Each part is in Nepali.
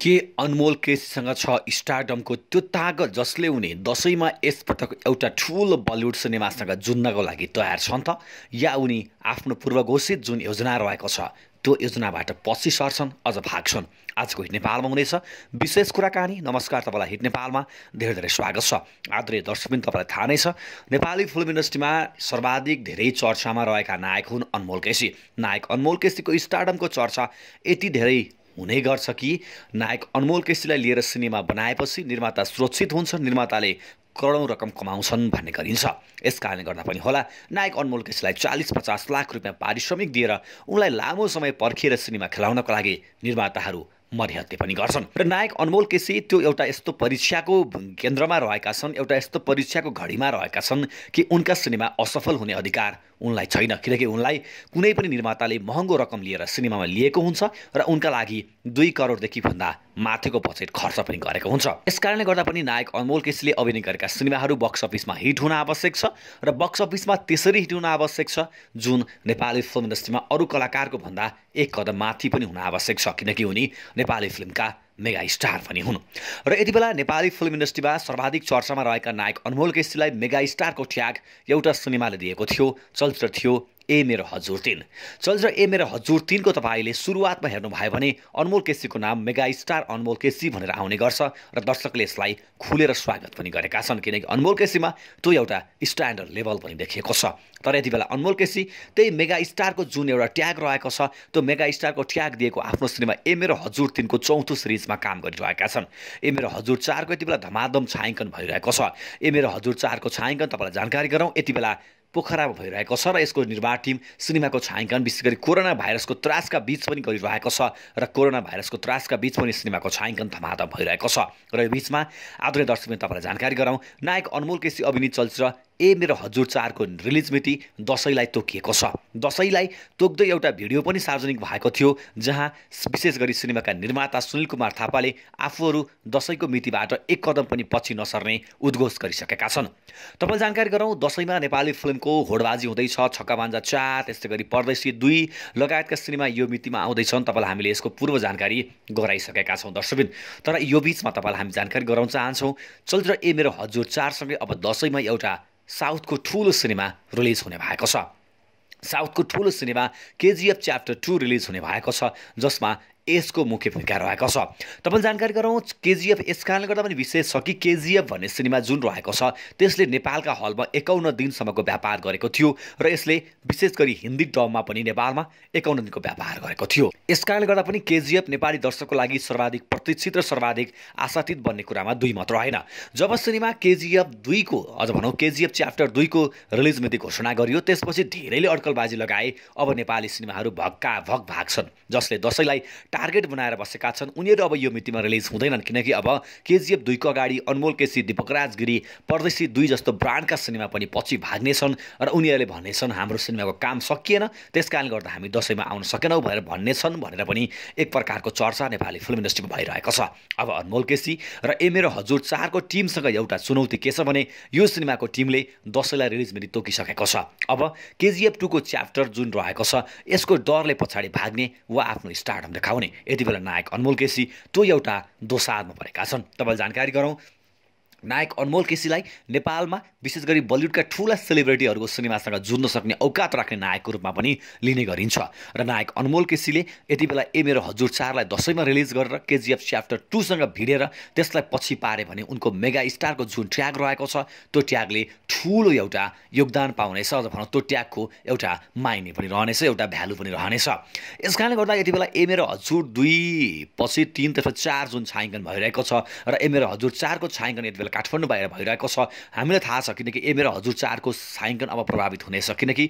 के अनमोल केसीसँग छ स्टारडमको त्यो तागत जसले उनी दसैँमा यसपटक एउटा ठुलो बलिउड सिनेमासँग जुन्नको लागि तयार छन् त? या उनी आफ्नो पूर्वघोषित जुन योजना रहेको छ त्यो योजनाबाट पछि सर्छन् अझ भाग्छन् आजको हिट नेपालमा हुनेछ विशेष कुराकानी नमस्कार तपाईँलाई हिट नेपालमा। धेरै धेरै स्वागत छ। आदरणीय दर्शकबिन तपाईँलाई थाहा नै छ नेपाली फिल्म इन्डस्ट्रीमा सर्वाधिक धेरै चर्चामा रहेका नायक हुन् अनमोल केसी। नायक अनमोल केसीको स्टारडमको चर्चा यति धेरै हुने गर्छ कि? नायक अनमोल केसीलाई लिएर सिनेमा बनाएपछि निर्माता सुरक्षित हुन्छ निर्माताले करोडौँ रकम कमाउँछन् भन्ने गरिन्छ। यस कारणले गर्दा पनि होला नायक अनमोल केसीलाई चालिस पचास लाख रुपियाँ पारिश्रमिक दिएर उनलाई लामो समय पर्खिएर सिनेमा खेलाउनको लागि निर्माताहरू मरिहत्ते पनि गर्छन्। र नायक अनमोल केसी त्यो एउटा यस्तो परीक्षाको केन्द्रमा रहेका छन् एउटा यस्तो परीक्षाको घडीमा रहेका छन् कि उनका सिनेमा असफल हुने अधिकार उनलाई छैन। किनकि उनलाई कुनै पनि निर्माताले महँगो रकम लिएर सिनेमामा लिएको हुन्छ र उनका लागि दुई करोडदेखि भन्दा माथिको बजेट खर्च पनि गरेको हुन्छ। यस कारणले गर्दा पनि नायक अनमोल केसीले अभिनय गरेका सिनेमाहरू बक्स अफिसमा हिट हुन आवश्यक छ र बक्स अफिसमा त्यसरी हिट हुन आवश्यक छ जुन नेपाली फिल्म इन्डस्ट्रीमा अरू कलाकारको भन्दा एक कदम माथि पनि हुन आवश्यक छ। किनकि उनी नेपाली फिल्मका मेगा स्टार पनि हुन्। र यति बेला नेपाली फिल्म इन्डस्ट्रीमा सर्वाधिक चर्चामा रहेका नायक अनमोल केसीलाई मेगा स्टारको ट्याग एउटा सिनेमाले दिएको थियो चलचित्र थियो ए मेरो हजुर तिन। चलचित्र ए मेरो हजुर तिनको तपाईँले सुरुवातमा हेर्नुभयो भने अनमोल केसीको नाम मेगा स्टार अनमोल केसी भनेर आउने गर्छ र दर्शकले यसलाई खुलेर स्वागत पनि गरेका छन् किनकि अनमोल केसीमा त्यो एउटा स्ट्यान्डर्ड लेभल पनि देखिएको छ। तर यति बेला अनमोल केसी त्यही मेगा स्टारको जुन एउटा ट्याग रहेको छ त्यो मेगा स्टारको ट्याग दिएको आफ्नो सिनेमा ए मेरो हजुर तिनको चौथो सिरिजमा काम गरिरहेका छन्। ए मेरो हजुर चारको यति बेला धमाधम छायाङ्कन भइरहेको छ। ए मेरो हजुर चारको छायाङ्कन तपाईँलाई जानकारी गरौँ यति बेला पोखरामा भइरहेको छ र यसको निर्माण टिम सिनेमाको छायाङ्कन विशेष गरी कोरोना भाइरसको त्रासका बिच पनि गरिरहेको छ र कोरोना भाइरसको त्रासका बिच पनि सिनेमाको छायाङ्कन धमाधम भइरहेको छ। र यो बिचमा आदरणीय दर्शकले तपाईँलाई जानकारी गराउँ। नायक अनमोल केसी अभिनीत चलचित्र ए मेरो हजुर चारको रिलिज मिति दसैँलाई तोकिएको छ। दसैँलाई तोक्दै एउटा भिडियो पनि सार्वजनिक भएको थियो जहाँ विशेष गरी सिनेमाका निर्माता सुनिल कुमार थापाले आफूहरू दसैँको मितिबाट एक कदम पनि पछि नसर्ने उद्घोष गरिसकेका छन्। तपाईँ जानकारी गरौँ दसैँमा नेपाली फिल्मको होडबाजी हुँदैछ छक्का बान्जा चार त्यस्तै गरी परदेशी दुई लगायतका सिनेमा यो मितिमा आउँदैछन्। तपाईँलाई हामीले यसको पूर्व जानकारी गराइसकेका छौँ दर्शकबिन। तर यो बिचमा तपाईँलाई हामी जानकारी गराउन चाहन्छौँ चलचित्र ए मेरो हजुर चारसँगै अब दसैँमा एउटा साउथको ठुलो सिनेमा रिलिज हुने भएको छ। साउथको ठुलो cinema KGF chapter two release हुने भएको छ जसमा यसको मुख्य भूमिका रहेको छ। तपाईँले जानकारी गरौँ केजिएफ यस कारणले गर्दा पनि विशेष छ कि केजिएफ भन्ने सिनेमा जुन रहेको छ त्यसले नेपालका हलमा एकाउन्न दिनसम्मको व्यापार गरेको थियो र यसले विशेष गरी हिन्दी डबमा पनि नेपालमा एकाउन्न दिनको व्यापार गरेको थियो। यस कारणले गर्दा पनि केजिएफ नेपाली दर्शकको लागि सर्वाधिक प्रतीक्षित र सर्वाधिक आशातीत बन्ने कुरामा दुई मात्र रहेन। जब सिनेमा केजिएफ दुईको अझ भनौँ केजिएफ च्याप्टर दुईको रिलिज मिति घोषणा गरियो त्यसपछि धेरैले अड्कलबाजी लगाए अब नेपाली सिनेमाहरू भक्का भक भाग्छन् जसले दसैँलाई टार्गेट बनाएर बसेका छन्। उनीहरू अब यो मितिमा रिलिज हुँदैनन् किनकि अब केजिएफ दुईको अगाडि अनमोल केसी दिपक राजगिरी परदेशी दुई जस्तो ब्रान्डका सिनेमा पनि पछि भाग्नेछन् र उनीहरूले भन्नेछन् हाम्रो सिनेमाको काम सकिएन त्यस कारणले गर्दा हामी दसैँमा आउन सकेनौँ भनेर भन्नेछन् भनेर पनि एक प्रकारको चर्चा नेपाली फिल्म इन्डस्ट्रीमा भइरहेको छ। अब अनमोल केसी र ए मेरो हजुर चारको टिमसँग एउटा चुनौती के छ भने यो सिनेमाको टिमले दसैँलाई रिलिज मिति तोकिसकेको छ। अब केजिएफ टूको च्याप्टर जुन रहेको छ यसको डरले पछाडि भाग्ने वा आफ्नो स्टार्टअप देखाउने यति बेला नायक अनमोल केसी त्यो एउटा दोसादमा परेका छन्। तपाईँलाई जानकारी गरौँ नायक अनमोल केसीलाई नेपालमा विशेष गरी बलिउडका ठुला सेलिब्रिटीहरूको सिनेमासँग जुझ्न सक्ने औकात राख्ने नायकको रूपमा पनि लिने गरिन्छ। र नायक अनमोल केसीले यति बेला ए मेरो हजुर चारलाई दसैँमा रिलिज गरेर केजिएफ च्याप्टर टूसँग भिडेर त्यसलाई पछि पारे भने उनको मेगा स्टारको जुन ट्याग रहेको छ त्यो ट्यागले ठुलो एउटा योगदान पाउनेछ अझ भनौँ त्यो ट्यागको एउटा माइने पनि रहनेछ एउटा भ्यालु पनि रहनेछ। यस कारणले गर्दा यति बेला ए मेरो हजुर दुई पछि तिनतर्फ चार जुन छायाङ्कन भइरहेको छ र ए मेरो हजुर चारको छायाङ्कन यति बेला काठमाडौँ बाहिर भइरहेको छ। हामीलाई थाहा छ किनकि ए मेरो हजुर चारको छायाङ्कन अब प्रभावित हुनेछ। किनकि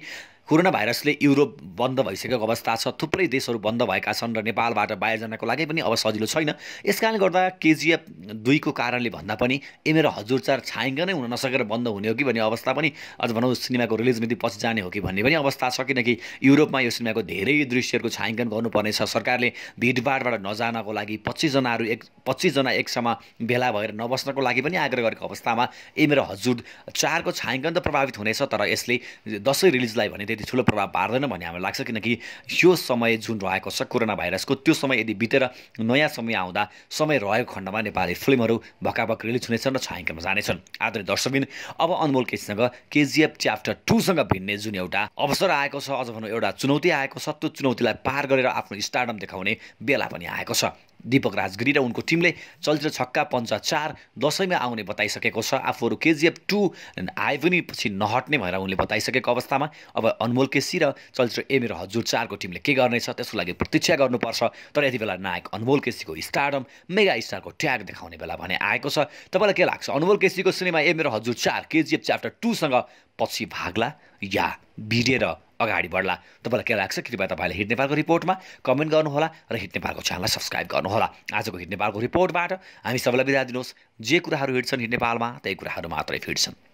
कोरोना भाइरसले युरोप बन्द भइसकेको अवस्था छ। थुप्रै देशहरू बन्द भएका छन् र नेपालबाट बाहिर जानको लागि पनि अब सजिलो छैन। यस कारणले गर्दा केजिएफ दुईको कारणले भन्दा पनि ए मेरो हजुर चार छायाङ्कनै हुन नसकेर बन्द हुने हो कि भन्ने अवस्था पनि अझ भनौँ सिनेमाको रिलिज मिति पछि जाने हो कि भन्ने पनि अवस्था छ। किनकि युरोपमा यो सिनेमाको धेरै दृश्यहरूको छायाङ्कन गर्नुपर्नेछ सरकारले भिडभाडबाट नजानको लागि पच्चिसजनाहरू एक पच्चिसजना एकसँग भेला भएर नबस्नको लागि पनि आग्रह गरेको अवस्थामा ए मेरो हजुर चारको छायाङ्कन त प्रभावित हुनेछ तर यसले दसैँ रिलिजलाई भने यति ठुलो प्रभाव पार्दैन भन्ने हामीलाई लाग्छ किनकि यो समय जुन रहेको छ कोरोना भाइरसको त्यो समय यदि बितेर नयाँ समय आउँदा समय रहेको खण्डमा नेपाली फिल्महरू भकाभक रिलिज हुनेछन् र छायाङ्कनमा जानेछन्। आदरणीय दर्शकबिन अब अनमोल केसीसँग केजिएफ च्याप्टर टूसँग भिड्ने जुन एउटा अवसर आएको छ अझ भनौँ एउटा चुनौती आएको छ त्यो चुनौतीलाई पार गरेर आफ्नो स्टार्डम देखाउने बेला पनि आएको छ। दीपक राजगिरी र उनको टिमले चलचित्र छक्का पञ्च चार दसैँमा आउने बताइसकेको छ। आफूहरू केजिएफ टू आए पनि पछि नहट्ने भएर उनले बताइसकेको अवस्थामा अब अनमोल केसी र चलचित्र ए मेरो हजुर चारको टिमले के गर्नेछ त्यसको लागि प्रतीक्षा गर्नुपर्छ। तर यति बेला नायक अनमोल केसीको स्टारडम मेगा स्टारको ट्याग देखाउने बेला भने आएको छ। तपाईँलाई के लाग्छ? अनमोल केसीको सिनेमा ए मेरो हजुर चार केजिएफ च्याप्टर टूसँग पछि भाग्ला या भिडेर अगाडि बढ्ला। तपाईँलाई के लाग्छ? कृपया तपाईँले हिट नेपालको रिपोर्टमा कमेन्ट गर्नुहोला र हिट नेपालको च्यानललाई सब्सक्राइब गर्नुहोला। आजको हिट नेपालको रिपोर्टबाट हामी सबैलाई बिदा दिनुहोस्। जे कुराहरू हिँड्छन् हिट नेपालमा त्यही कुराहरू मात्रै फिट्छन्।